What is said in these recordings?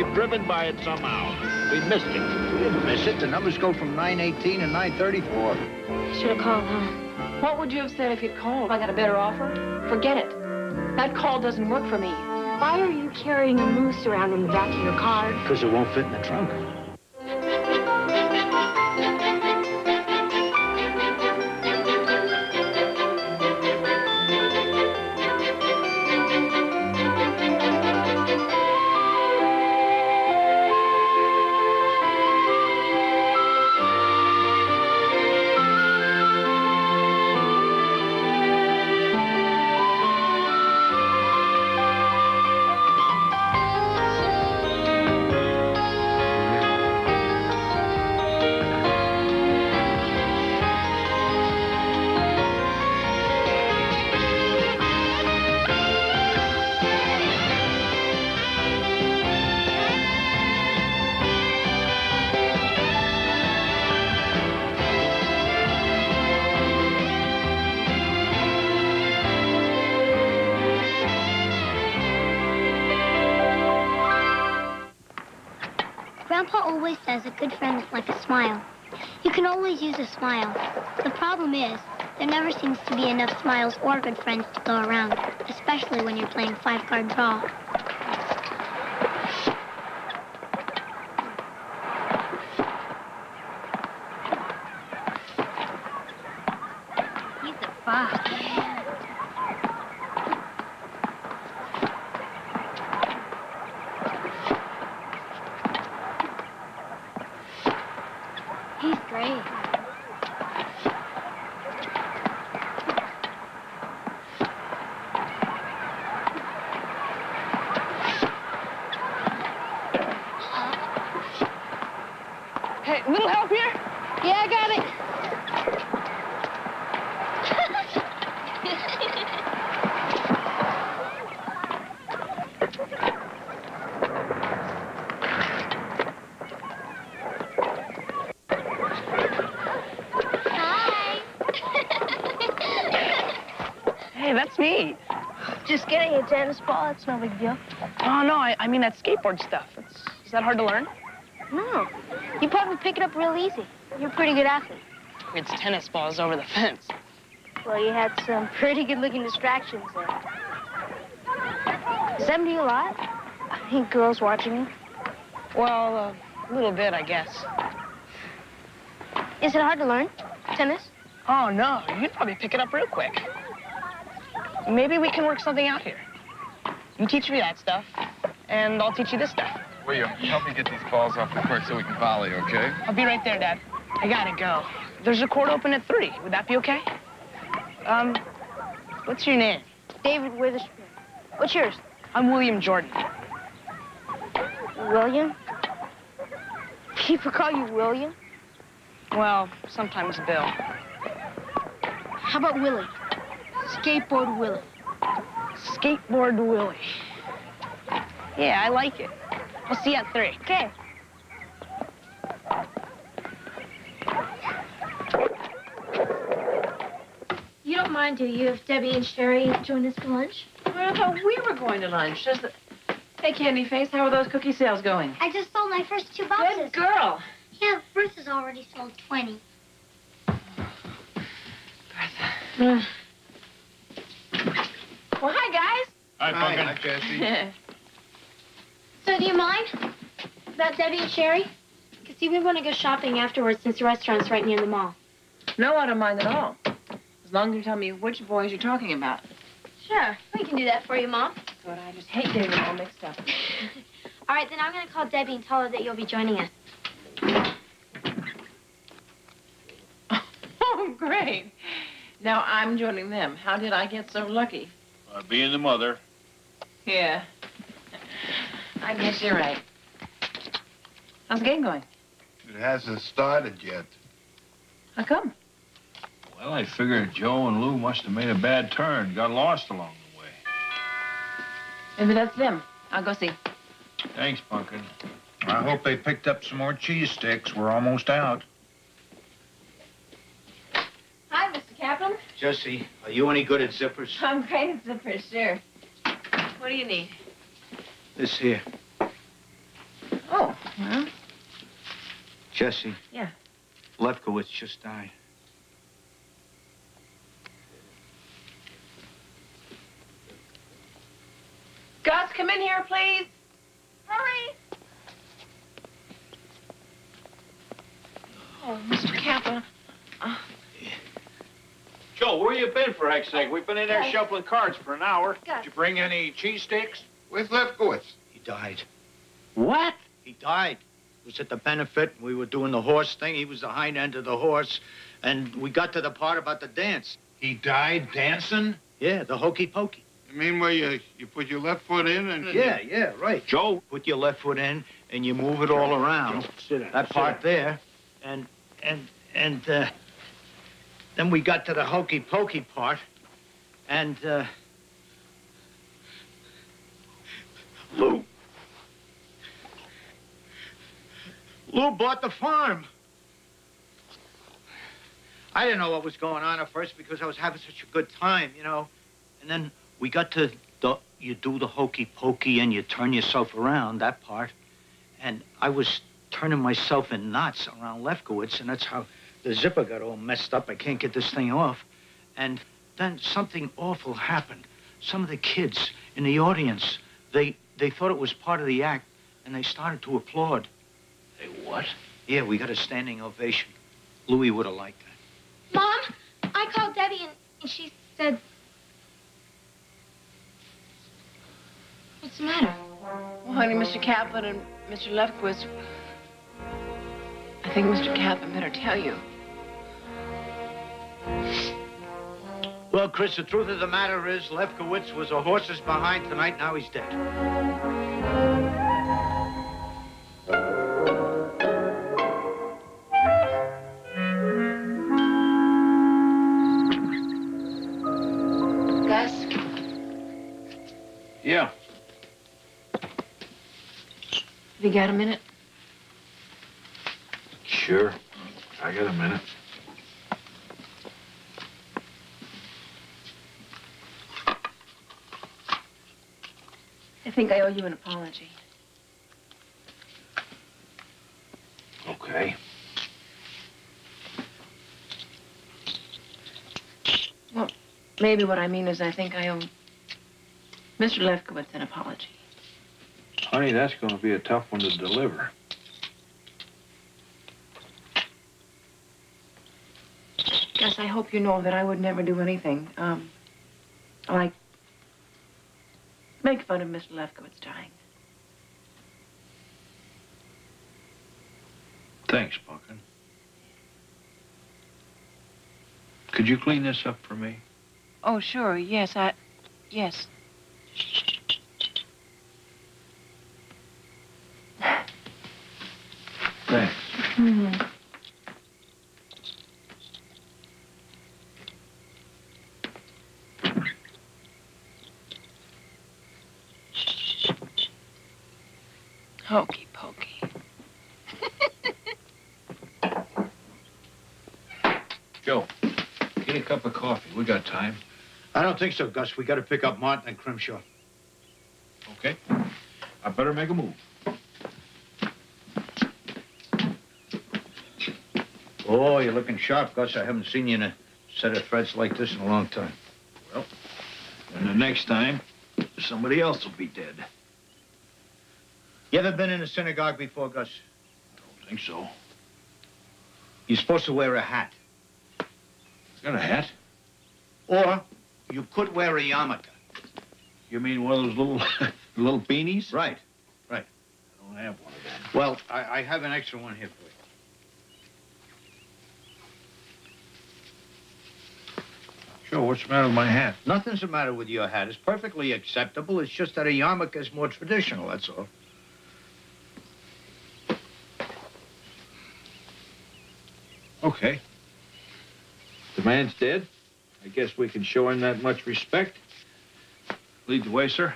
We've driven by it somehow. We missed it. We didn't miss it. The numbers go from 918 and 934. Should have called, huh? What would you have said if you'd called? I got a better offer? Forget it. That call doesn't work for me. Why are you carrying a moose around in the back of your car? Because it won't fit in the trunk. Smile. The problem is, there never seems to be enough smiles or good friends to go around, especially when you're playing five-card draw. He's a fox. He's great. Hey, little help here? Yeah, I got it. Hi! Hey, that's me. Just getting tennis it's no big deal. Oh, no, I, I mean that skateboard stuff. It's, is that hard to learn? No. You probably pick it up real easy. You're a pretty good athlete. It's tennis balls over the fence. Well, you had some pretty good-looking distractions there. Does that mean a lot? I think girls watching you. Well, uh, a little bit, I guess. Is it hard to learn? Tennis? Oh, no, you'd probably pick it up real quick. Maybe we can work something out here. You teach me that stuff, and I'll teach you this stuff. William, help me get these balls off the court so we can volley, okay? I'll be right there, Dad. I gotta go. There's a court open at 3. Would that be okay? Um, what's your name? David Witherspoon. What's yours? I'm William Jordan. William? People call you William? Well, sometimes Bill. How about Willie? Skateboard Willie. Skateboard Willie. Yeah, I like it. I'll see you at 3. Okay. You don't mind, do you, if Debbie and Sherry join us for lunch? Well, I thought we were going to lunch. Does the... Hey, Candy Face, how are those cookie sales going? I just sold my first two boxes. Good girl. Yeah, Bruce has already sold 20. Well, hi, guys. Hi, Pumpkin. Hi, Jesse. So do you mind about Debbie and Sherry? Because see, we want to go shopping afterwards since the restaurant's right near the mall. no, I don't mind at all. As long as you tell me which boys you're talking about. Sure, we can do that for you, Mom. Good, I just hate getting them all mixed up. All right, then I'm going to call Debbie and tell her that you'll be joining us. Oh, great. Now I'm joining them. How did I get so lucky? Uh, being the mother. Yeah. I guess you're right. How's the game going? It hasn't started yet. How come? Well, I figured Joe and Lou must have made a bad turn, got lost along the way. Maybe that's them. I'll go see. Thanks, Pumpkin. I hope they picked up some more cheese sticks. We're almost out. Hi, Mr. Kaplan. Jesse, are you any good at zippers? I'm great at zippers, sure. What do you need? This here. Oh. Huh? Jesse. Yeah. Lefkowitz just died. Gus, come in here, please. Hurry! Oh, Mr. Kaplan. Uh, Joe, where you been, for heck's sake? We've been in there shuffling cards for an hour. Did you bring any cheese sticks? Where's Lefkowitz? He died. What? He died. It was at the benefit. And we were doing the horse thing. He was the hind end of the horse. And we got to the part about the dance. He died dancing? Yeah, the hokey pokey. You mean where you, you put your left foot in and... Yeah, yeah, right. Joe. Put your left foot in and you move it all around. Sit down. That sit part down. there. And, and, and, uh, then we got to the hokey pokey part. And, uh, Lou. Lou bought the farm. I didn't know what was going on at first because I was having such a good time, you know. And then we got to the, you do the hokey pokey and you turn yourself around, that part. And I was turning myself in knots around Lefkowitz, and that's how the zipper got all messed up. I can't get this thing off. And then something awful happened. Some of the kids in the audience, they, they thought it was part of the act, and they started to applaud. They what? Yeah, we got a standing ovation. Louis would have liked that. Mom, I called Debbie and, and she said. What's the matter? Well, honey, Mr. Kaplan and Mr. Lefkowitz. I think Mr. Kaplan better tell you. Well, Chris, the truth of the matter is Lefkowitz was a horse's behind tonight. Now he's dead. Gus? Yeah. Have you got a minute? Sure. I got a minute. I think I owe you an apology. Okay. Well, maybe what I mean is I think I owe Mr. Lefkowitz an apology. Honey, that's going to be a tough one to deliver. Gus, I hope you know that I would never do anything, um, like fun of Mr. Lefkowitz dying. Thanks, Pumpkin. Could you clean this up for me? Oh, sure, yes, I, yes. Thanks. Mm-hmm. Hokey pokey. Joe, get a cup of coffee. We got time. I don't think so, Gus. We got to pick up Martin and Crimshaw. Okay. I better make a move. Oh, you're looking sharp, Gus. I haven't seen you in a set of threats like this in a long time. Well, and the next time, somebody else will be dead. You ever been in a synagogue before, Gus? I don't think so. You're supposed to wear a hat. Got a hat? Or you could wear a yarmulke. You mean one of those little little beanies? Right. Right. I don't have one of them. Well, I, I have an extra one here for you. Sure, what's the matter with my hat? Nothing's the matter with your hat. It's perfectly acceptable. It's just that a yarmulke is more traditional, that's all. Okay. The man's dead. I guess we can show him that much respect. Lead the way, sir.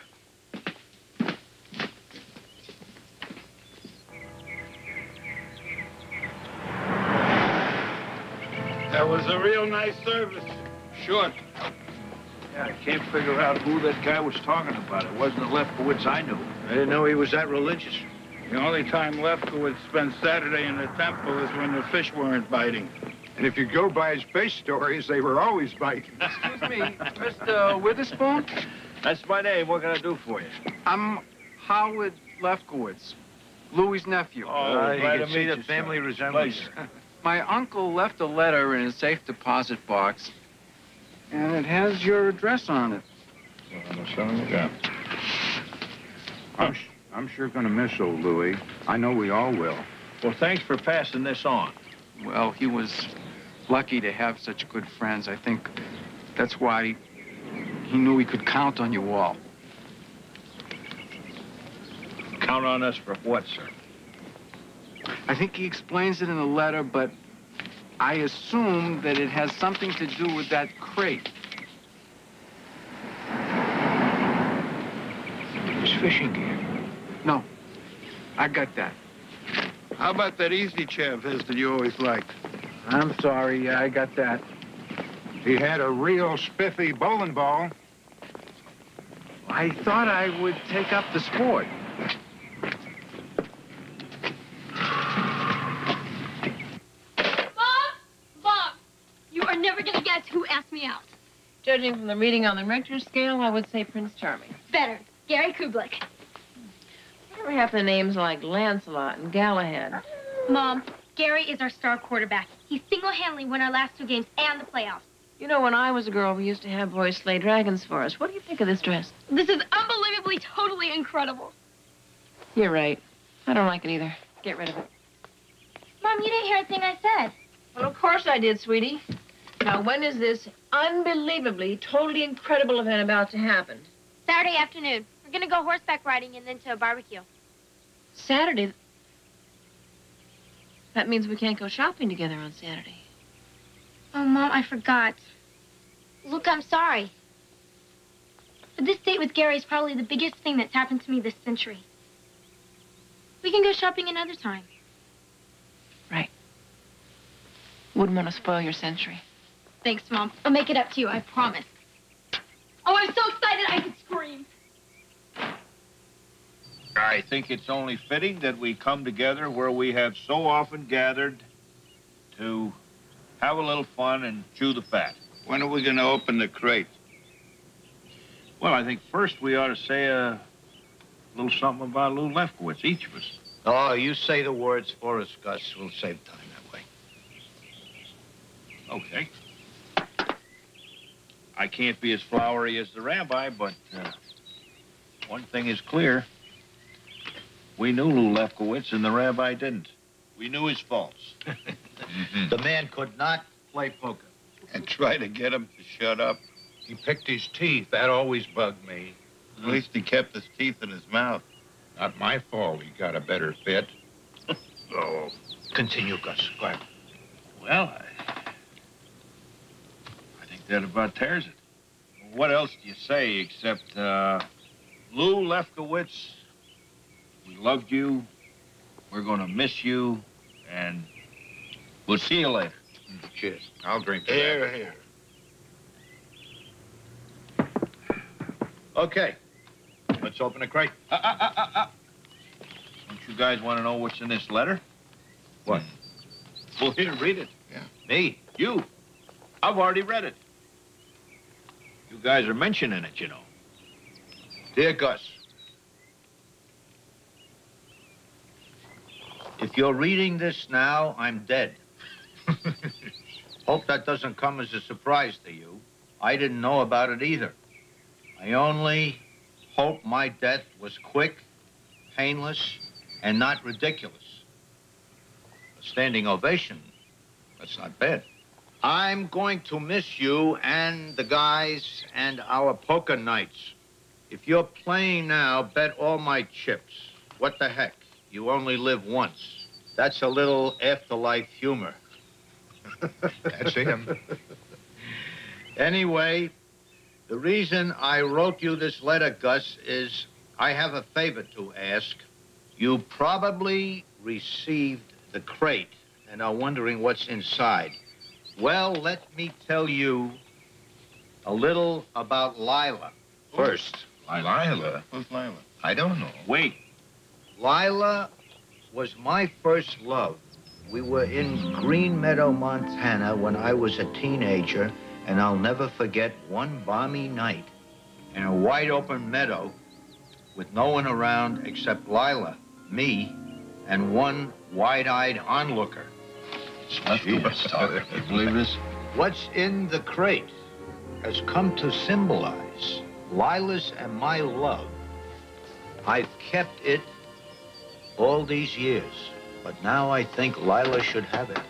That was a real nice service. Short. Yeah, I can't figure out who that guy was talking about. It wasn't the Lefkowitz I knew. I didn't know he was that religious. The only time Lefkowitz spent Saturday in the temple is when the fish weren't biting. And if you go by his fish stories, they were always biting. Excuse me, Mr. Witherspoon? That's my name. What can I do for you? I'm Howard Lefkowitz, Louis' nephew. Oh, Uh, you glad can to see meet the you, family sir. resemblance. My uncle left a letter in a safe deposit box, and it has your address on it. I'm, sh- I'm sure gonna miss old Louis. I know we all will. Well, thanks for passing this on. Well, he was lucky to have such good friends. I think that's why he knew he could count on you all. Count on us for what, sir? I think he explains it in the letter, but I assume that it has something to do with that crate. His fishing gear. No, I got that. How about that easy chair of his that you always liked? I'm sorry, yeah, I got that. He had a real spiffy bowling ball. I thought I would take up the sport. Mom! Mom! You are never gonna guess who asked me out. Judging from the reading on the Richter scale, I would say Prince Charming. Better. Gary Kublik. Whatever happened to names like Lancelot and Galahad? Mom, Gary is our star quarterback. He single-handedly won our last two games and the playoffs. You know, when I was a girl, we used to have boys slay dragons for us. What do you think of this dress? This is unbelievably, totally incredible. You're right. I don't like it either. Get rid of it. Mom, you didn't hear a thing I said. Well, of course I did, sweetie. Now, when is this unbelievably, totally incredible event about to happen? Saturday afternoon. We're gonna go horseback riding and then to a barbecue. Saturday. That means we can't go shopping together on Saturday. Oh, Mom, I forgot. Look, I'm sorry. But this date with Gary is probably the biggest thing that's happened to me this century. We can go shopping another time. Right. Wouldn't want to spoil your century. Thanks, Mom. I'll make it up to you, I promise. Oh, I'm so excited I could scream. I think it's only fitting that we come together where we have so often gathered to have a little fun and chew the fat. When are we gonna open the crate? Well, I think first we ought to say a little something about Lou Lefkowitz, each of us. Oh, you say the words for us, Gus. We'll save time that way. Okay. I can't be as flowery as the rabbi, but uh, one thing is clear. We knew Lou Lefkowitz, and the rabbi didn't. We knew his faults. The man could not play poker. And try to get him to shut up. He picked his teeth. That always bugged me. At least he kept his teeth in his mouth. Not my fault he got a better fit. Oh, continue, Gus. Go ahead. Well, I, I think that about tears it. What else do you say except, uh, Lou Lefkowitz, we loved you, we're gonna miss you, and we'll see you later. Cheers. I'll drink to Here, that. here. here. Okay. Let's open the crate. Uh, uh, uh, uh, uh. Don't you guys want to know what's in this letter? What? Well, here, read it. Yeah. Me? You. I've already read it. You guys are mentioning it, you know. Dear Gus, if you're reading this now, I'm dead. Hope that doesn't come as a surprise to you. I didn't know about it either. I only hope my death was quick, painless, and not ridiculous. A standing ovation, that's not bad. I'm going to miss you and the guys and our poker nights. If you're playing now, bet all my chips. What the heck? You only live once. That's a little afterlife humor. That's him. Anyway, the reason I wrote you this letter, Gus, is I have a favor to ask. You probably received the crate and are wondering what's inside. Well, let me tell you a little about Lila first. Lila? Who's Lila? I don't know. Wait. Lila was my first love. We were in Green Meadow, Montana when I was a teenager, and I'll never forget one balmy night in a wide open meadow with no one around except Lila, me, and one wide-eyed onlooker. Jesus. Can you believe this? What's in the crate has come to symbolize Lila's and my love. I've kept it all these years, but now I think Lila should have it.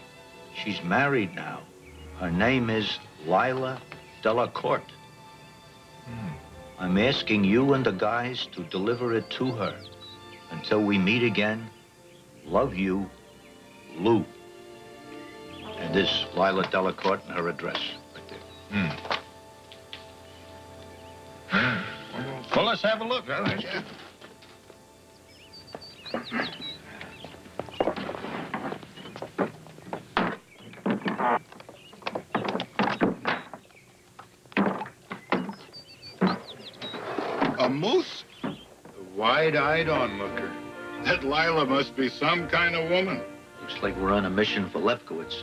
She's married now. Her name is Lila Delacorte. Hmm. I'm asking you and the guys to deliver it to her. Until we meet again, love you, Lou. And this Lila Delacorte and her address right there. Hmm. Hmm. Well, let's have a look. A moose? A wide-eyed onlooker. That Lila must be some kind of woman. Looks like we're on a mission for Lefkowitz.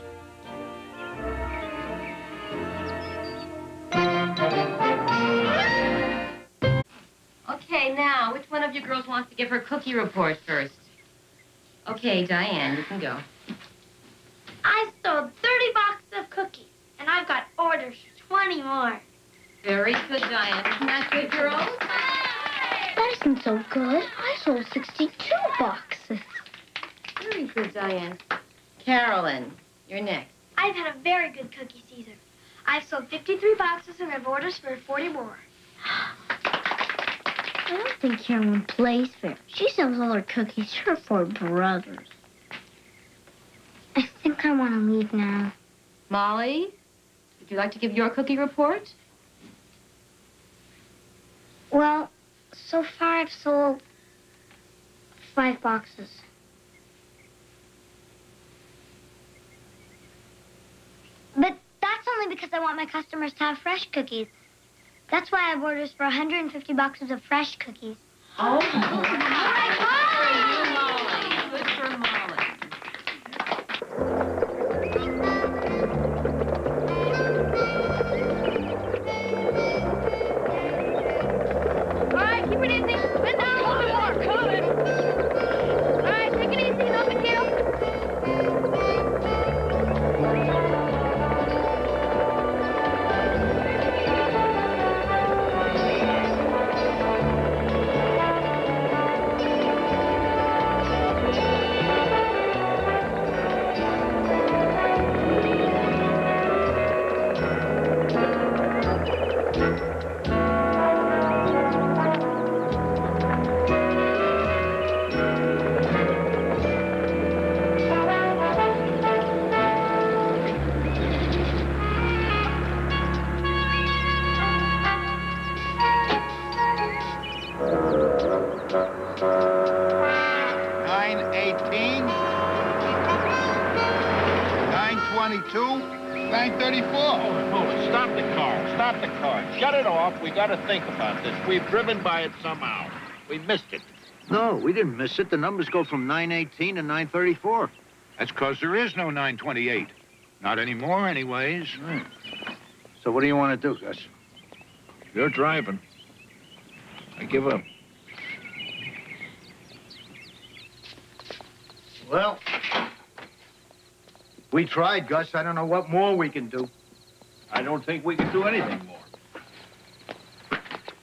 Okay, now, which one of you girls wants to give her cookie report first? Okay, Diane, you can go. I sold 30 boxes of cookies, and I've got orders for 20 more. Very good, Diane. Isn't that good, girls? That isn't so good. I sold 62 boxes. Very good, Diane. Carolyn, you're next. I've had a very good cookie season. I've sold 53 boxes and have orders for 40 more. I don't think Carolyn plays fair. She sells all her cookies to her four brothers. I think I want to leave now. Molly, would you like to give your cookie report? Well, so far I've sold five boxes. But that's only because I want my customers to have fresh cookies. That's why I have orders for 150 boxes of fresh cookies. Oh, good oh, didn't miss it. The numbers go from 918 to 934. That's because there is no 928. Not anymore, anyways. Hmm. So what do you want to do, Gus? You're driving. I give up. Well, we tried, Gus. I don't know what more we can do. I don't think we can do anything more.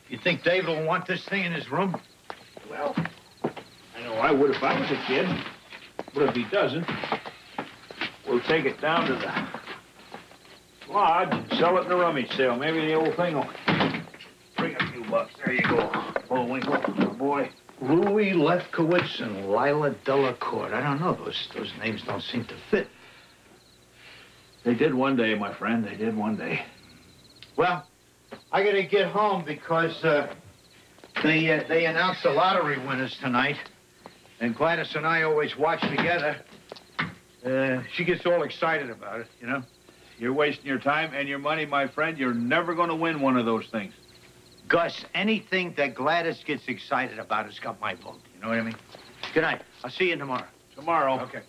You think David will want this thing in his room? Well, know I would if I was a kid. But if he doesn't, we'll take it down to the lodge and sell it in a rummage sale. Maybe the old thing will bring a few bucks. There you go, Bullwinkle, boy. Louis Lefkowitz and Lila Delacorte. I don't know. Those those names don't seem to fit. They did one day, my friend. They did one day. Well, I gotta get home because uh, they uh, they announced the lottery winners tonight, and Gladys and I always watch together. Uh, she gets all excited about it, you know. You're wasting your time and your money, my friend. You're never going to win one of those things. Gus, anything that Gladys gets excited about has got my vote. You know what I mean? Good night. I'll see you tomorrow. Tomorrow. Okay.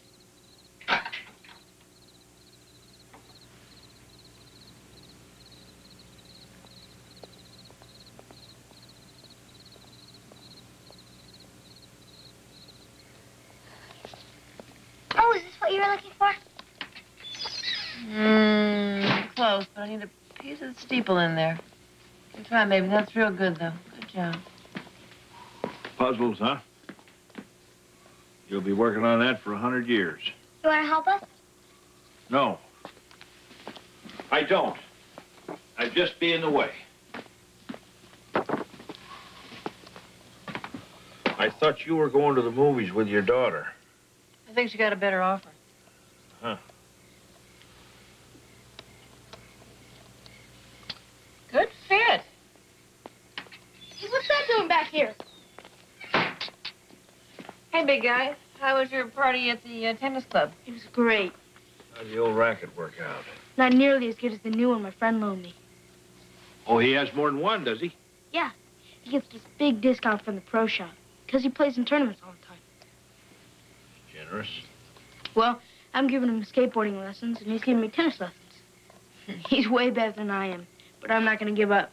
What you were looking for? Mmm, close, but I need a piece of the steeple in there. Good try, baby. That's real good, though. Good job. Puzzles, huh? You'll be working on that for a hundred years. You want to help us? No. I don't. I'd just be in the way. I thought you were going to the movies with your daughter. I think she got a better offer. Huh. Good fit. Hey, what's that doing back here? Hey, big guy. How was your party at the uh, tennis club? It was great. How'd the old racket work out? Not nearly as good as the new one my friend loaned me. Oh, he has more than one, does he? Yeah, he gets this big discount from the pro shop because he plays in tournaments all the time. Generous. Well, I'm giving him skateboarding lessons, and he's giving me tennis lessons. he's way better than I am, but I'm not going to give up.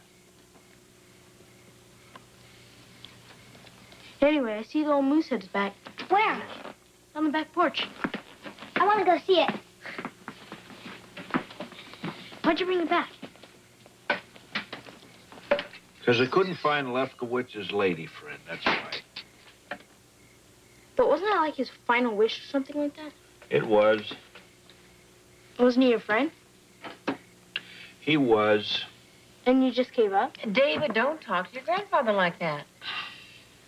Anyway, I see the old moose head's back. Where? On the back porch. I want to go see it. Why'd you bring it back? Because I couldn't find Lefkowitz's lady friend, that's why. But wasn't that like his final wish or something like that? It was. Wasn't he your friend? He was. And you just gave up? David, don't talk to your grandfather like that.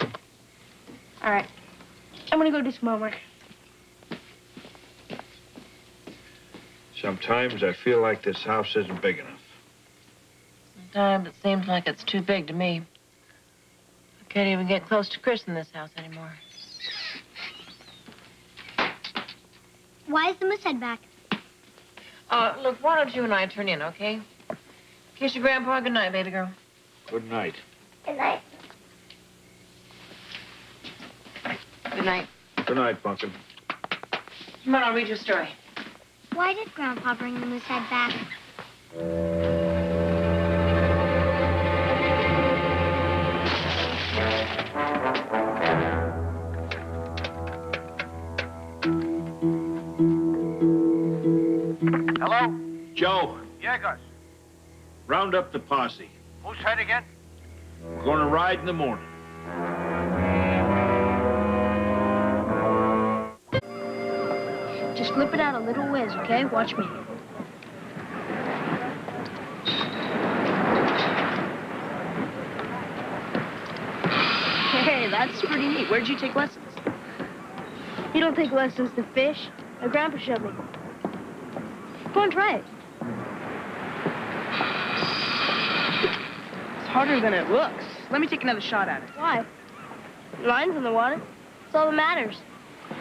All right. I'm gonna go do some homework. Sometimes I feel like this house isn't big enough. Sometimes it seems like it's too big to me. I can't even get close to Chris in this house anymore. Why is the moose head back? Uh, look, why don't you and I turn in, okay? Kiss your grandpa. Good night, baby girl. Good night. Good night. Good night. Good night, Pumpkin. Come on, I'll read you a story. Why did Grandpa bring the moose head back? Hello? Joe, Yeah, Gus. round up the posse. Who's head again? We're going to ride in the morning. Just flip it out a little whiz, okay? Watch me. Hey, that's pretty neat. Where'd you take lessons? You don't take lessons to fish. My grandpa showed me. Go on, try it. It's harder than it looks. Let me take another shot at it. Why? Line's in the water. That's all that matters.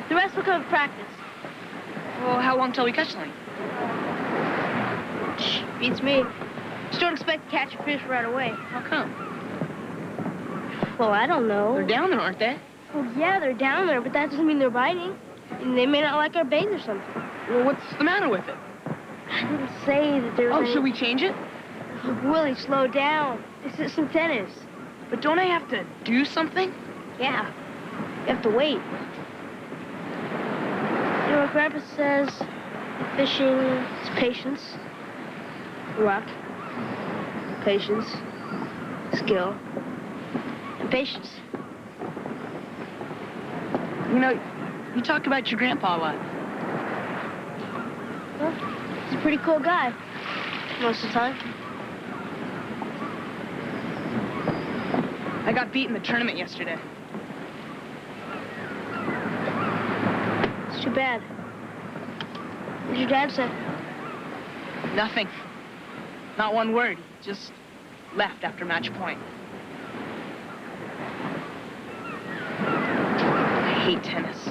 The rest will come with practice. Well, how long till we catch something? Shh, beats me. Just don't expect to catch a fish right away. How come? Well, I don't know. They're down there, aren't they? Well, yeah, they're down there, but that doesn't mean they're biting. And they may not like our bait or something. Well, what's the matter with it? I didn't say that there's Oh, any... should we change it? Willie, slow down. This is some tennis. But don't I have to do something? Yeah. You have to wait. You know what Grandpa says? Fishing is patience, luck, patience, skill, and patience. You know, you talk about your grandpa a lot. Well, he's a pretty cool guy most of the time. I got beat in the tournament yesterday. It's too bad. What did your dad say? Nothing. Not one word. He just left after match point. I hate tennis.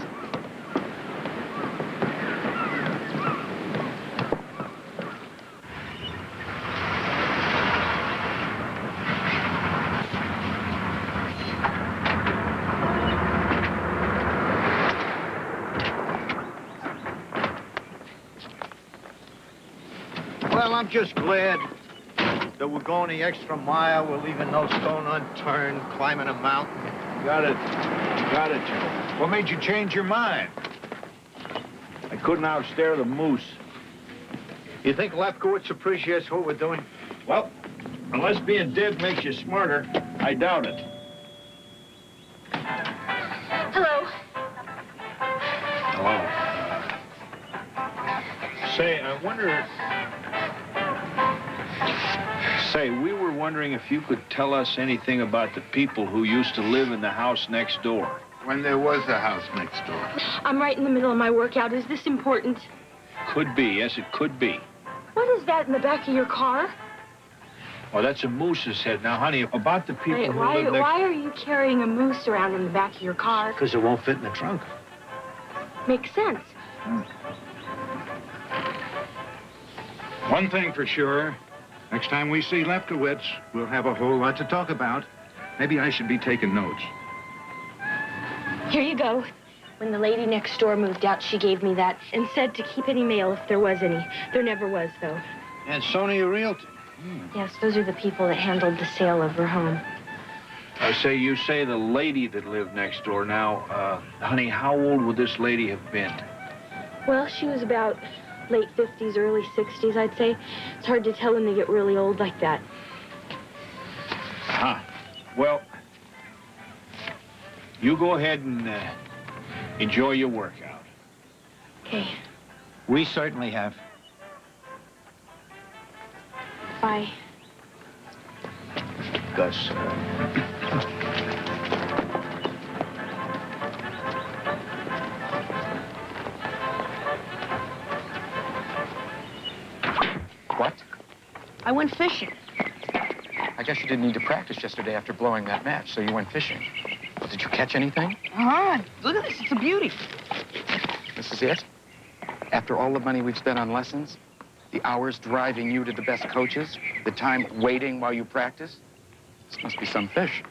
I'm just glad that we're going the extra mile. We're leaving no stone unturned, climbing a mountain. Got it. Got it, Joe. What made you change your mind? I couldn't outstare the moose. You think Lefkowitz appreciates what we're doing? Well, unless being dead makes you smarter, I doubt it. Hello. Hello. Say, I wonder... Say, we were wondering if you could tell us anything about the people who used to live in the house next door. When there was a house next door. I'm right in the middle of my workout. Is this important? Could be, yes, it could be. What is that in the back of your car? Oh, that's a moose's head. Now, honey, about the people Wait, who why, live next... why are you carrying a moose around in the back of your car? Because it won't fit in the trunk. Makes sense. Hmm. One thing for sure. Next time we see Lefkowitz, we'll have a whole lot to talk about. Maybe I should be taking notes. Here you go. When the lady next door moved out, she gave me that and said to keep any mail if there was any. There never was, though. And Sony a realtor. Yes, those are the people that handled the sale of her home. I say, you say the lady that lived next door. Now, uh, honey, how old would this lady have been? Well, she was about late 50s, early 60s, I'd say. It's hard to tell when they get really old like that. Huh. Well, you go ahead and uh, enjoy your workout. Okay, We certainly have. bye. Gus, I went fishing. I guess you didn't need to practice yesterday after blowing that match, so you went fishing. Did you catch anything? Ah, look at this. It's a beauty. This is it? After all the money we've spent on lessons, the hours driving you to the best coaches, the time waiting while you practice, this must be some fish.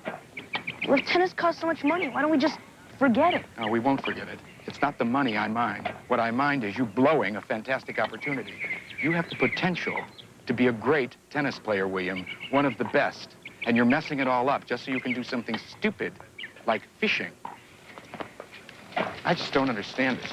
Well, if tennis costs so much money, why don't we just forget it? No, we won't forget it. It's not the money I mind. What I mind is you blowing a fantastic opportunity. You have the potential to be a great tennis player, William, one of the best. And you're messing it all up just so you can do something stupid like fishing. I just don't understand it.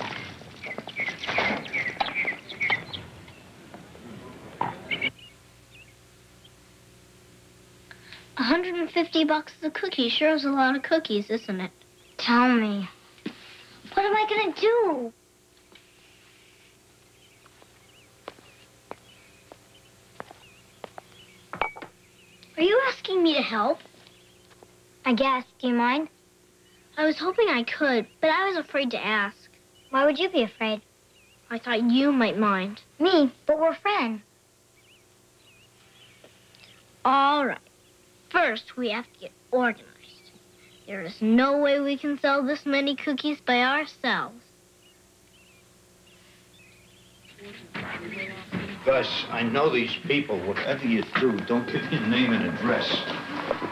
A 150 bucks of cookies sure is a lot of cookies, isn't it? Tell me. What am I gonna do? Are you asking me to help? I guess. Do you mind? I was hoping I could, but I was afraid to ask. Why would you be afraid? I thought you might mind. Me? But we're friends. All right. First, we have to get organized. There is no way we can sell this many cookies by ourselves. Gus, I know these people. Whatever you do, don't give your name and address.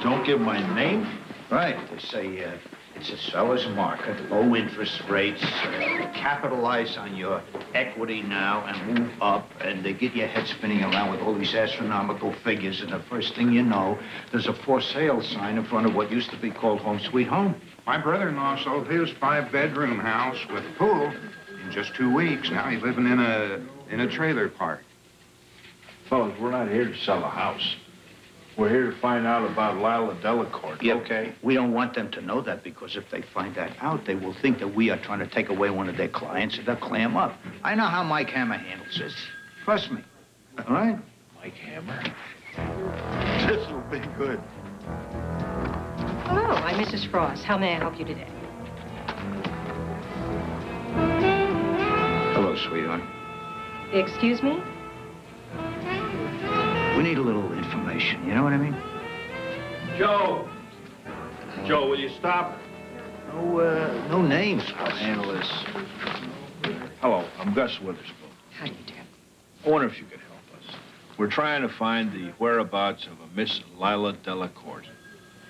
Don't give my name? Right. They say uh, it's a seller's market, low interest rates, uh, capitalize on your equity now and move up, and they get your head spinning around with all these astronomical figures, and the first thing you know, there's a for sale sign in front of what used to be called Home Sweet Home. My brother-in-law sold his five-bedroom house with pool in just two weeks. Now he's living in a in a trailer park. Fellas, we're not here to sell a house. We're here to find out about Lila Delacorte, Yeah, okay? We don't want them to know that because if they find that out, they will think that we are trying to take away one of their clients and they'll clam up. I know how Mike Hammer handles this. Trust me. All right? Mike Hammer. This will be good. Hello, I'm Mrs. Frost. How may I help you today? Hello, sweetheart. Excuse me? We need a little information, you know what I mean? Joe! Joe, will you stop? No, uh, no names. I'll handle this. Hello, I'm Gus Witherspoon. How do you do? I wonder if you could help us. We're trying to find the whereabouts of a Miss Lila Delacorte.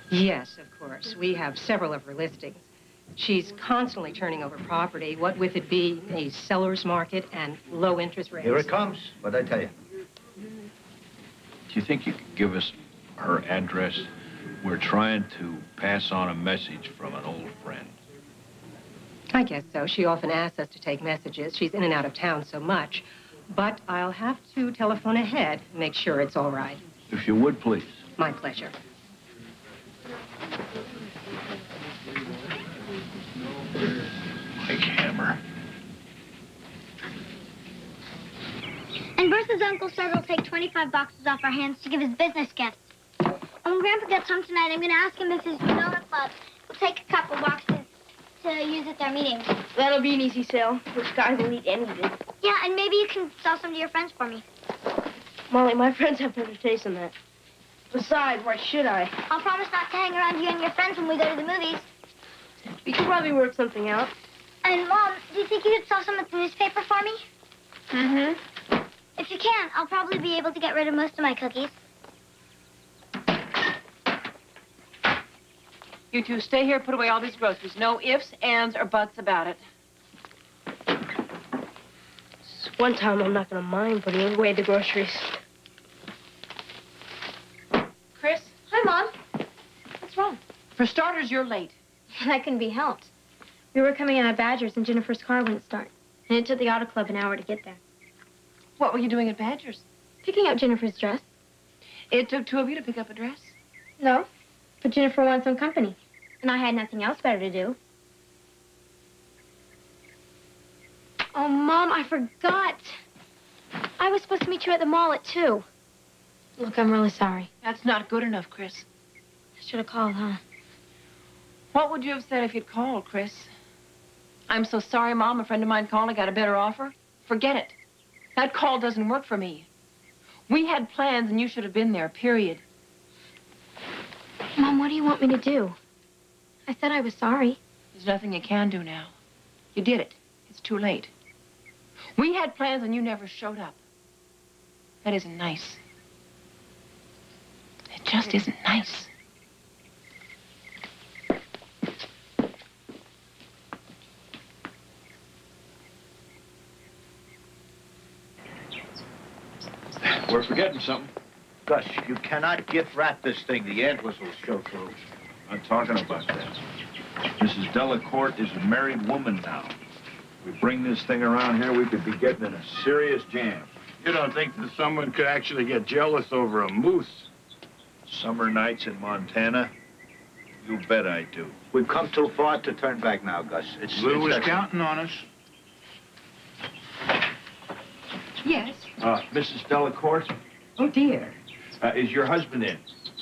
Yes, of course. We have several of her listings. She's constantly turning over property, what with it be a seller's market and low interest rates. Here it comes. What'd I tell you? You think you could give us her address? We're trying to pass on a message from an old friend. I guess so. She often asks us to take messages. She's in and out of town so much. But I'll have to telephone ahead, and make sure it's all right. If you would, please. My pleasure. Mike Hammer. And Bertha's uncle said he'll take 25 boxes off our hands to give his business gifts. And when Grandpa gets home tonight, I'm going to ask him if his granola club will take a couple boxes to use at their meetings. That'll be an easy sale. Which guys will eat anything. Yeah, and maybe you can sell some to your friends for me. Molly, my friends have better taste than that. Besides, why should I? I'll promise not to hang around you and your friends when we go to the movies. We could probably work something out. And, Mom, do you think you could sell some at the newspaper for me? Mm-hmm. If you can, I'll probably be able to get rid of most of my cookies. You two stay here, put away all these groceries. No ifs, ands, or buts about it. This One time I'm not gonna mind putting away the groceries. Chris, Hi, Mom. What's wrong? for starters, you're late. That couldn't be helped. We were coming out of Badgers and Jennifer's car wouldn't start. And it took the auto club an hour to get there. What were you doing at Badger's? Picking up Jennifer's dress. It took two of you to pick up a dress? No. But Jennifer wanted some company. And I had nothing else better to do. Oh, Mom, I forgot. I was supposed to meet you at the mall at 2. Look, I'm really sorry. That's not good enough, Chris. I should have called, huh? What would you have said if you'd called, Chris? I'm so sorry, Mom. A friend of mine called. I got a better offer. Forget it. That call doesn't work for me. We had plans, and you should have been there, period. Mom, what do you want me to do? I said I was sorry. There's nothing you can do now. You did it. It's too late. We had plans, and you never showed up. That isn't nice. It just isn't nice. We're forgetting something. Gus, you cannot gift wrap this thing. The ant whistles show through. I'm talking about that. Mrs. Delacorte is a married woman now. If we bring this thing around here, we could be getting in a serious jam. You don't think that someone could actually get jealous over a moose? Summer nights in Montana? You bet I do. We've come too far to turn back now, Gus. It's, Lou it's was that- counting on us. Yes. Uh, Mrs. Delacorte, Oh, dear. uh, is your husband in?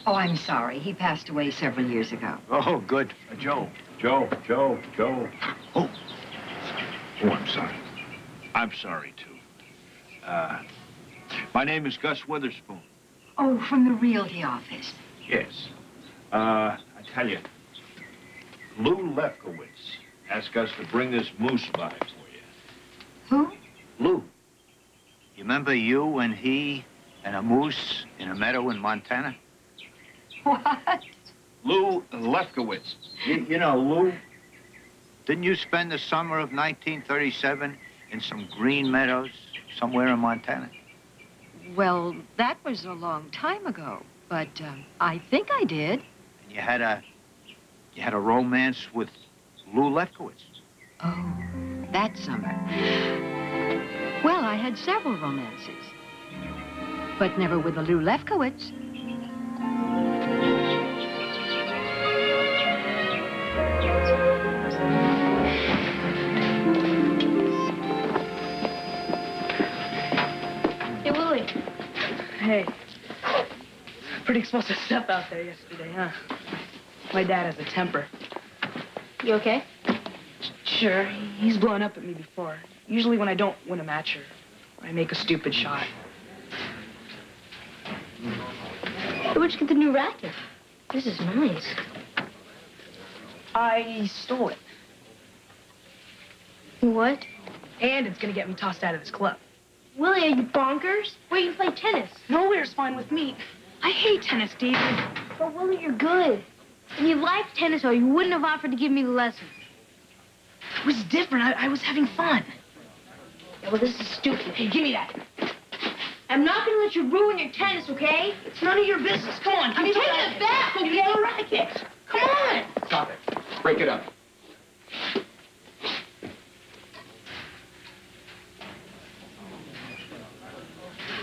Oh, I'm sorry. He passed away several years ago. Oh, good. Uh, Joe. Joe, Joe, Joe. Oh, Oh, I'm sorry. I'm sorry, too. Uh, my name is Gus Witherspoon. Oh, from the realty office. Yes. Uh, I tell you, Lou Lefkowitz asked us to bring this moose by for you. Who? Lou, you remember you and he and a moose in a meadow in Montana? What? Lou Lefkowitz. You, you know, Lou, didn't you spend the summer of 1937 in some green meadows somewhere in Montana? Well, that was a long time ago, but um, I think I did. And you had a, you had a romance with Lou Lefkowitz. Oh, that summer. Well, I had several romances, but never with the Lou Lefkowitz. Hey, Willie. Hey. Pretty explosive stuff out there yesterday, huh? My dad has a temper. You okay? Sure, he's blown up at me before. Usually when I don't win a match or I make a stupid shot. Where'd you get the new racket? This is nice. I stole it. What? And it's gonna get me tossed out of this club. Willie, are you bonkers? Where you play tennis? Nowhere's fine with me. I hate tennis, David. But Willie, you're good. And you liked tennis, or you wouldn't have offered to give me the lesson. It was different. I, I was having fun. Yeah, well, this is stupid. Hey, give me that. I'm not gonna let you ruin your tennis, okay? It's none of your business. Come on, I'm me taking racket. it back, Give me the okay? racket. Come on. Stop it. Break it up.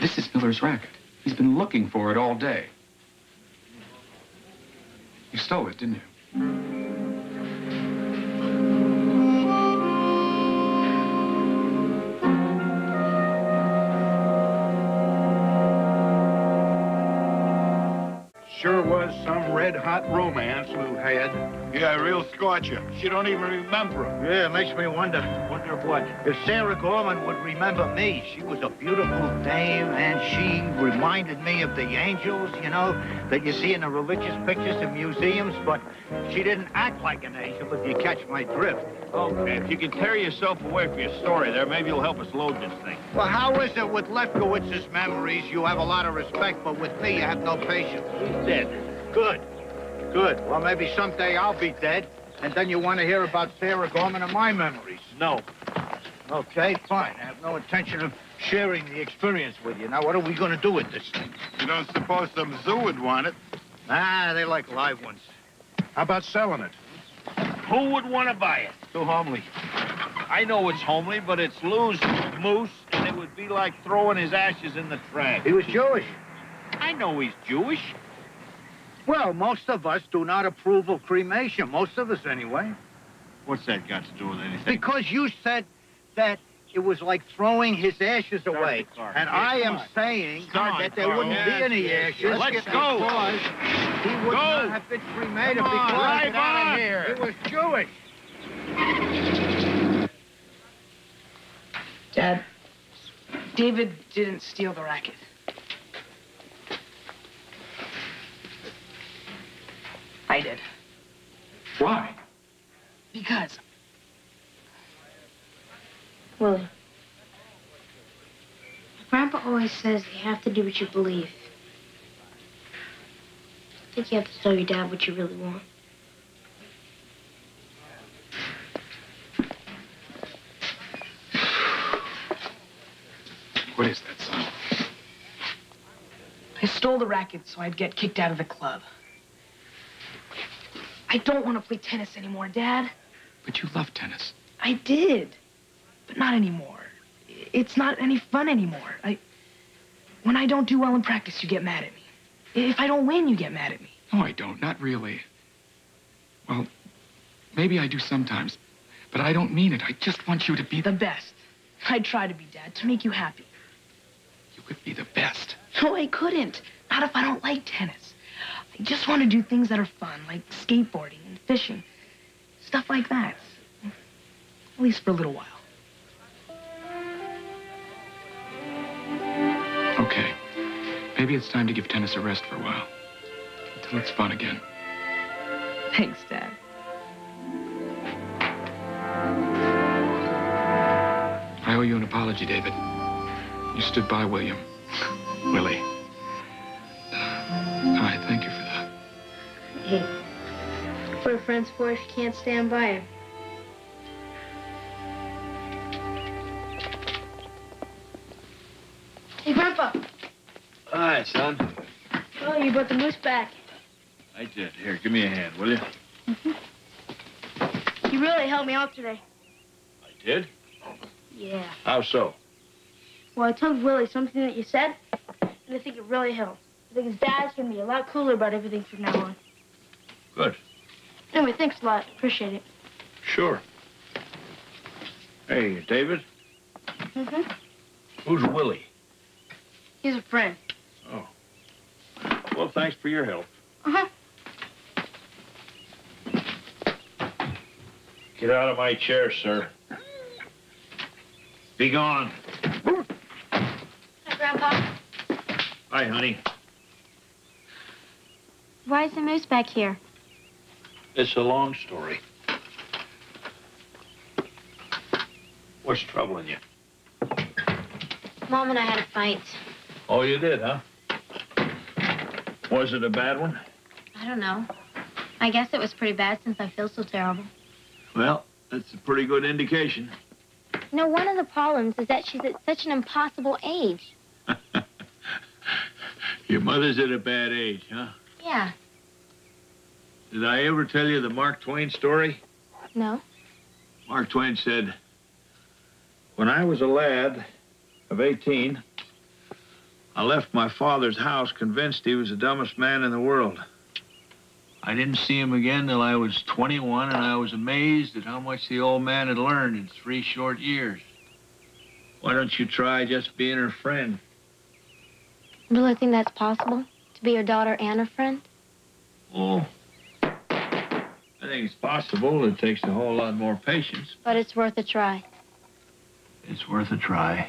This is Miller's racket. He's been looking for it all day. You stole it, didn't you? Red-hot romance Lou had. Yeah, real scorcher. She don't even remember him. Yeah, it makes me wonder, wonder what. If Sarah Gorman would remember me, she was a beautiful dame, and she reminded me of the angels, you know, that you see in the religious pictures in museums, but she didn't act like an angel, if you catch my drift. Okay, if you can tear yourself away from your story there, maybe you'll help us load this thing. Well, how is it with Lefkowitz's memories? You have a lot of respect, but with me, you have no patience. He's dead. Good. Good. Well, maybe someday I'll be dead, and then you want to hear about Sarah Gorman and my memories. No. Okay, fine. I have no intention of sharing the experience with you. Now, what are we going to do with this thing? You don't suppose some zoo would want it? Ah, they like live ones. How about selling it? Who would want to buy it? Too homely. I know it's homely, but it's Lou's moose, and it would be like throwing his ashes in the trash. He was Jewish. I know he's Jewish. Well, most of us do not approve of cremation. Most of us, anyway. What's that got to do with anything? Because you said that it was like throwing his ashes Start away. And Yes, I am on. saying Come on, that there Carl. wouldn't Yes, be any yes, ashes. yes. Let's go. Because he would Go. not have been cremated Come on, because drive on. he was Jewish. Dad, David didn't steal the racket. I did. Why? Because Willie. Grandpa always says you have to do what you believe. I think you have to tell your dad what you really want. What is that, son? I stole the racket so I'd get kicked out of the club. I don't want to play tennis anymore, Dad. But you love tennis. I did, but not anymore. It's not any fun anymore. I, when I don't do well in practice, you get mad at me. If I don't win, you get mad at me. No, I don't. Not really. Well, maybe I do sometimes, but I don't mean it. I just want you to be The best. I try to be, Dad, to make you happy. You could be the best. No, I couldn't. Not if I don't like tennis. I just want to do things that are fun, like skateboarding and fishing. Stuff like that. At least for a little while. Okay. Maybe it's time to give tennis a rest for a while. Until it's fun again. Thanks, Dad. I owe you an apology, David. You stood by William. Willie. Hey, what a friends for if you can't stand by him? Hey, Grandpa. Hi, son. Oh, you brought the moose back. I did. Here, give me a hand, will you? Mm -hmm. You really helped me out today. I did? Yeah. How so? Well, I told Willie something that you said, and I think it really helped. I think his dad's gonna be a lot cooler about everything from now on. Good. Anyway, thanks a lot. Appreciate it. Sure. Hey, David, Mm-hmm. who's Willie? He's a friend. Oh. Well, thanks for your help. Uh-huh. Get out of my chair, sir. Be gone. Hi, Grandpa. Hi, honey. Why is the moose back here? It's a long story. What's troubling you? Mom and I had a fight. Oh, you did, huh? Was it a bad one? I don't know. I guess it was pretty bad since I feel so terrible. Well, that's a pretty good indication. No, one of the problems is that she's at such an impossible age. Your mother's at a bad age, huh? Yeah. Did I ever tell you the Mark Twain story? No? Mark Twain said, When I was a lad of 18, I left my father's house convinced he was the dumbest man in the world. I didn't see him again till I was 21, and I was amazed at how much the old man had learned in three short years. Why don't you try just being her friend? You really think that's possible? To be your daughter and a friend? Oh, I think it's possible. It takes a whole lot more patience. But it's worth a try. It's worth a try.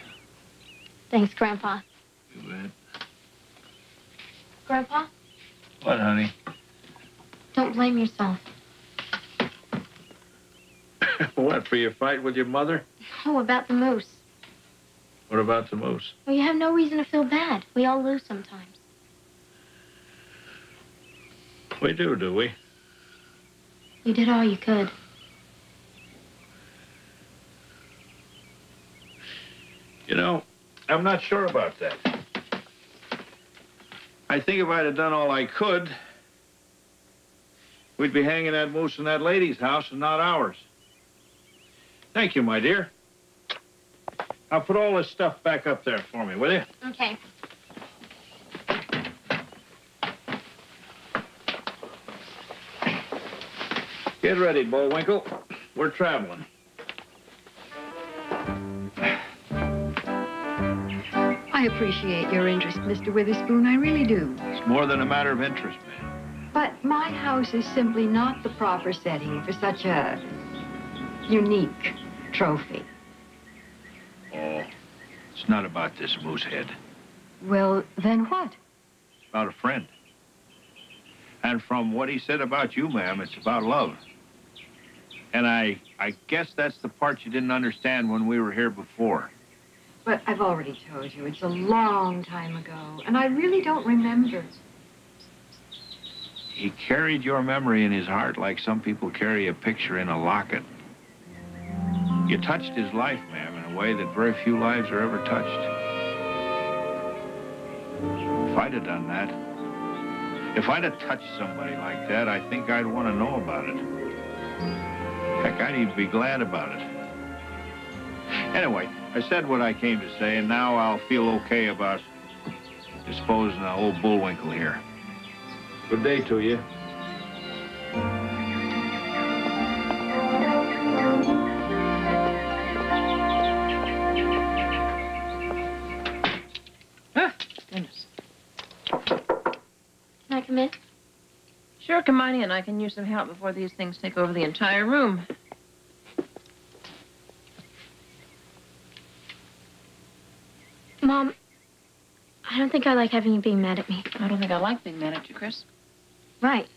Thanks, Grandpa. You bet. Grandpa, What, honey? don't blame yourself. what, for your fight with your mother? Oh, about the moose. What about the moose? Well, you have no reason to feel bad. We all lose sometimes. We do, do we? You did all you could. You know, I'm not sure about that. I think if I'd have done all I could, we'd be hanging that moose in that lady's house and not ours. Thank you, my dear. Now put all this stuff back up there for me, will you? Okay. Get ready, Bullwinkle. We're traveling. I appreciate your interest, Mr. Witherspoon. I really do. It's more than a matter of interest, man. But my house is simply not the proper setting for such a unique trophy. Oh, it's not about this moose head. Well, then what? It's about a friend. And from what he said about you, ma'am, it's about love. And I, I guess that's the part you didn't understand when we were here before. But I've already told you, it's a long time ago, and I really don't remember. He carried your memory in his heart like some people carry a picture in a locket. You touched his life, ma'am, in a way that very few lives are ever touched. If I'd have done that, if I'd have touched somebody like that, I think I'd want to know about it. Heck, I'd even be glad about it. Anyway, I said what I came to say, and now I'll feel okay about disposing of old Bullwinkle here. Good day to you. Sure, come and. I can use some help before these things take over the entire room. Mom, I don't think I like having you being mad at me. I don't think I like being mad at you, Chris. Right.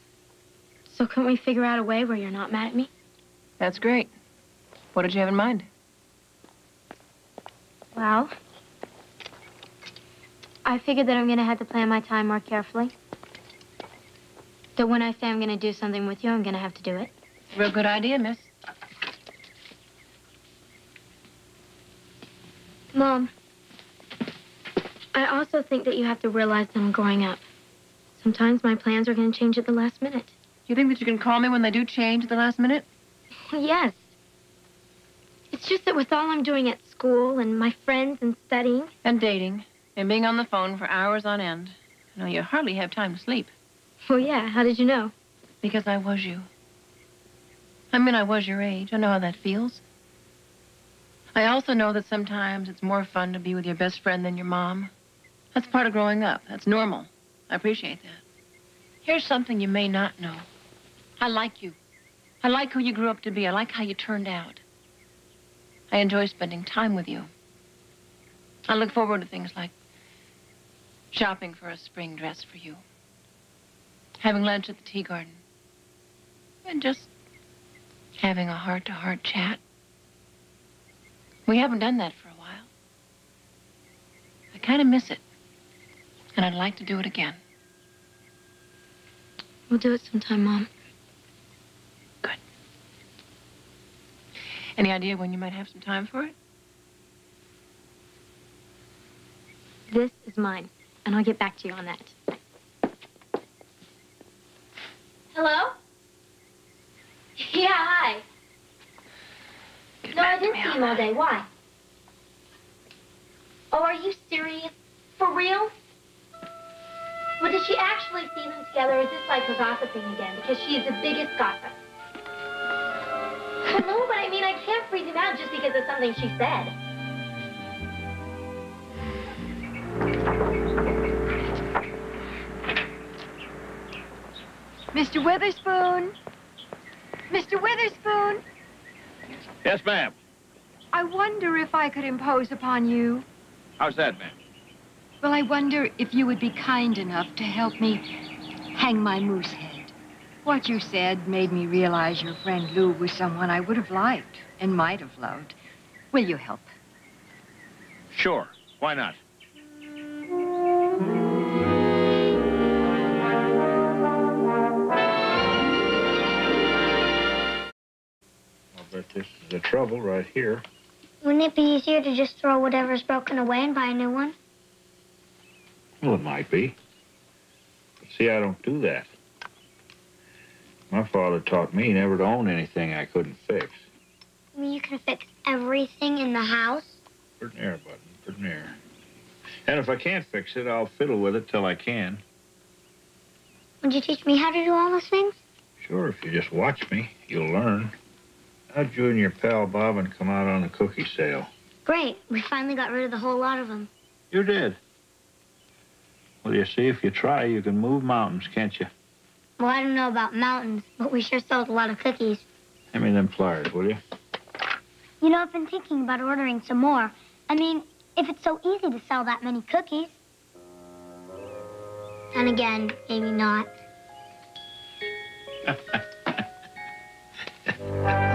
So couldn't we figure out a way where you're not mad at me? That's great. What did you have in mind? Well, I figured that I'm going to have to plan my time more carefully. That when I say I'm going to do something with you, I'm going to have to do it. Real good idea, miss. Mom, I also think that you have to realize that I'm growing up. Sometimes my plans are going to change at the last minute. You think that you can call me when they do change at the last minute? Yes. It's just that with all I'm doing at school and my friends and studying, And dating. And being on the phone for hours on end. You know, you hardly have time to sleep. Well, yeah, how did you know? Because I was you. I mean, I was your age. I know how that feels. I also know that sometimes it's more fun to be with your best friend than your mom. That's part of growing up. That's normal. I appreciate that. Here's something you may not know. I like you. I like who you grew up to be. I like how you turned out. I enjoy spending time with you. I look forward to things like shopping for a spring dress for you, having lunch at the tea garden, and just having a heart-to-heart chat. We haven't done that for a while. I kind of miss it, and I'd like to do it again. We'll do it sometime, Mom. Good. Any idea when you might have some time for it? This is mine, and and I'll get back to you on that. Hello? Yeah, hi. no, I didn't see him all day. Why? Oh, are you serious? For real? Well, did she actually see them together, or is this like her gossiping again? Because she's the biggest gossip. Well, no, but I mean, I can't freeze him out just because of something she said. Mr. Witherspoon? Mr. Witherspoon? Yes, ma'am. I wonder if I could impose upon you. How's that, ma'am? Well, I wonder if you would be kind enough to help me hang my moose head. What you said made me realize your friend Lou was someone I would have liked and might have loved. Will you help? Sure. Why not? The trouble right here. Wouldn't it be easier to just throw whatever's broken away and buy a new one? Well, it might be. But see, I don't do that. My father taught me never to own anything I couldn't fix. Mean, you can fix everything in the house. Put an air button, put an air. And if I can't fix it, I'll fiddle with it till I can. Would you teach me how to do all those things? Sure, if you just watch me, you'll learn. How'd you and your pal Bobbin come out on the cookie sale? Great. We finally got rid of the whole lot of them. You did. Well, you see, if you try, you can move mountains, can't you? Well, I don't know about mountains, but we sure sold a lot of cookies. Hand me them pliers, will you? You know, I've been thinking about ordering some more. I mean, if it's so easy to sell that many cookies. Then again, maybe not.